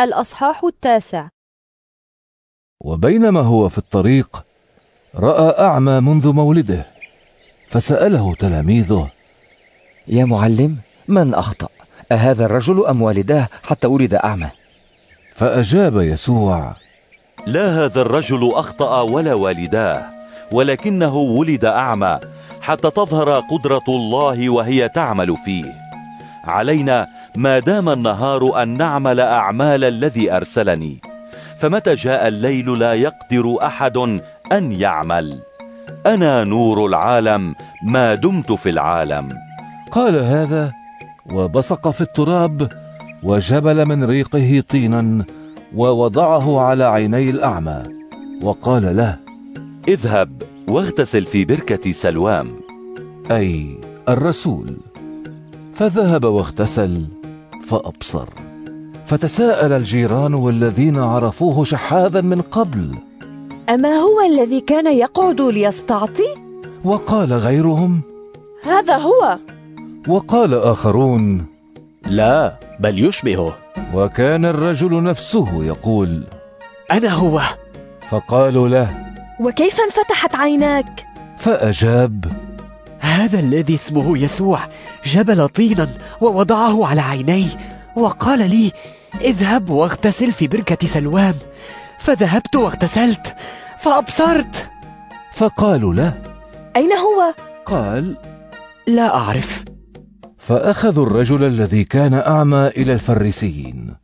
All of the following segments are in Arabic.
الأصحاح التاسع. وبينما هو في الطريق رأى أعمى منذ مولده فسأله تلاميذه يا معلم من أخطأ؟ أهذا الرجل أم والداه حتى ولد أعمى؟ فأجاب يسوع لا هذا الرجل أخطأ ولا والداه ولكنه ولد أعمى حتى تظهر قدرة الله وهي تعمل فيه. علينا ما دام النهار أن نعمل أعمال الذي أرسلني. فمتى جاء الليل لا يقدر أحد أن يعمل. أنا نور العالم ما دمت في العالم. قال هذا وبصق في التراب وجبل من ريقه طينا ووضعه على عيني الأعمى. وقال له اذهب واغتسل في بركة سلوام. أي الرسول. فذهب واغتسل فأبصر. فتساءل الجيران والذين عرفوه شحاذا من قبل. أما هو الذي كان يقعد ليستعطي؟ وقال غيرهم هذا هو. وقال آخرون لا بل يشبهه. وكان الرجل نفسه يقول أنا هو. فقالوا له وكيف انفتحت عيناك؟ فأجاب هذا الذي اسمه يسوع. جبل طينا ووضعه على عيني. وقال لي اذهب واغتسل في بركة سلوام فذهبت واغتسلت فأبصرت. فقالوا له أين هو؟ قال لا أعرف. فأخذوا الرجل الذي كان أعمى إلى الفريسيين.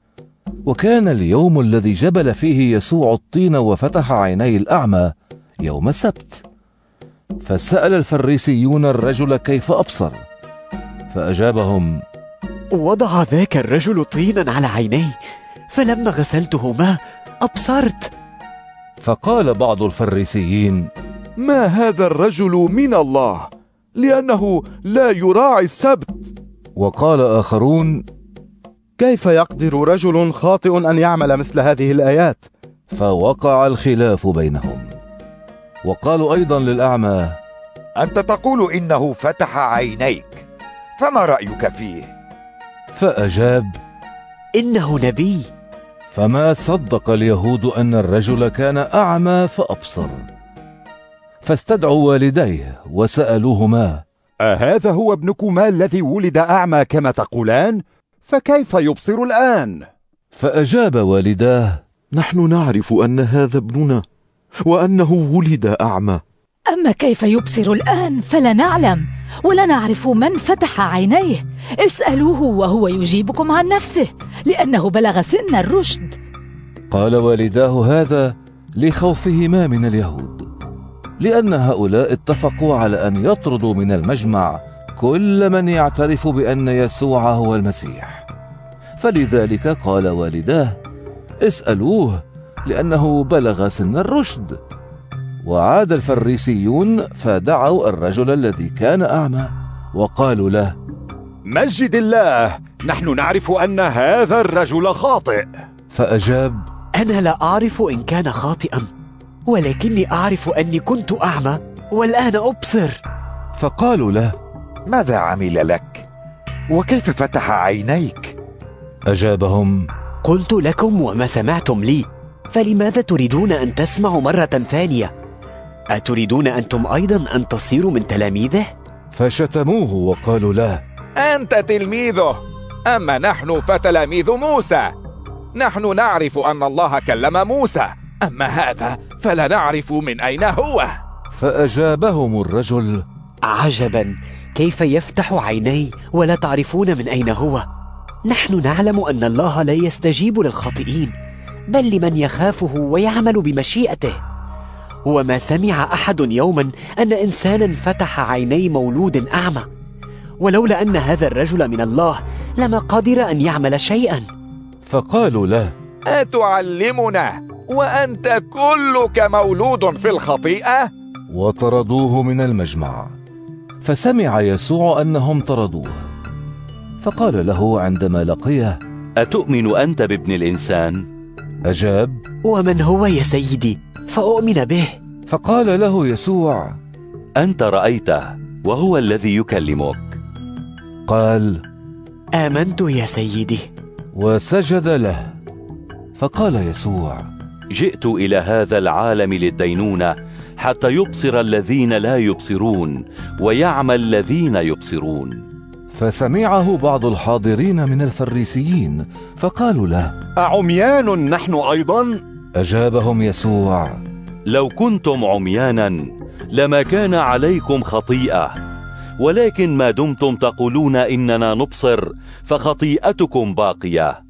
وكان اليوم الذي جبل فيه يسوع الطين وفتح عيني الأعمى يوم السبت. فسأل الفريسيون الرجل كيف أبصر فأجابهم وضع ذاك الرجل طينا على عيني فلما غسلتهما أبصرت. فقال بعض الفريسيين ما هذا الرجل من الله؟ لأنه لا يراعي السبت. وقال آخرون كيف يقدر رجل خاطئ أن يعمل مثل هذه الآيات؟ فوقع الخلاف بينهم. وقالوا أيضا للأعمى أنت تقول إنه فتح عينيك فما رأيك فيه؟ فأجاب إنه نبي فما صدق اليهود أن الرجل كان أعمى فأبصر فاستدعوا والديه وسألوهما أهذا هو ابنكما الذي ولد أعمى كما تقولان؟ فكيف يبصر الآن؟ فأجاب والداه نحن نعرف أن هذا ابننا وأنه ولد أعمى. أما كيف يبصر الآن فلا نعلم ولا نعرف من فتح عينيه. اسألوه وهو يجيبكم عن نفسه لأنه بلغ سن الرشد. قال والداه هذا لخوفهما من اليهود. لأن هؤلاء اتفقوا على أن يطردوا من المجمع كل من يعترف بأن يسوع هو المسيح. فلذلك قال والداه اسألوه لأنه بلغ سن الرشد وعاد الفريسيون فدعوا الرجل الذي كان أعمى وقالوا له مجد الله نحن نعرف أن هذا الرجل خاطئ فأجاب أنا لا أعرف إن كان خاطئا ولكني أعرف أني كنت أعمى والآن أبصر فقالوا له ماذا عمل لك؟ وكيف فتح عينيك؟ أجابهم قلت لكم وما سمعتم لي فلماذا تريدون أن تسمعوا مرة ثانية؟ أتريدون أنتم أيضا أن تصيروا من تلاميذه؟ فشتموه وقالوا له أنت تلميذه. أما نحن فتلاميذ موسى. نحن نعرف أن الله كلم موسى. أما هذا فلا نعرف من أين هو. فأجابهم الرجل عجبا. كيف يفتح عيني ولا تعرفون من أين هو؟ نحن نعلم أن الله لا يستجيب للخاطئين. بل لمن يخافه ويعمل بمشيئته. وما سمع أحد يوما أن إنسانا فتح عيني مولود أعمى ولولا أن هذا الرجل من الله لما قدر أن يعمل شيئا. فقالوا له أتعلمنا وأنت كلك مولود في الخطيئة؟ وطردوه من المجمع. فسمع يسوع أنهم طردوه. فقال له عندما لقيه أتؤمن أنت بابن الإنسان؟ أجاب ومن هو يا سيدي؟ فأؤمن به. فقال له يسوع أنت رأيته وهو الذي يكلمك. قال آمنت يا سيدي. وسجد له. فقال يسوع جئت إلى هذا العالم للدينونة حتى يبصر الذين لا يبصرون ويعمى الذين يبصرون. فسمعه بعض الحاضرين من الفريسيين فقالوا له أعميان نحن أيضا؟ أجابهم يسوع لو كنتم عميانا لما كان عليكم خطيئة ولكن ما دمتم تقولون إننا نبصر فخطيئتكم باقية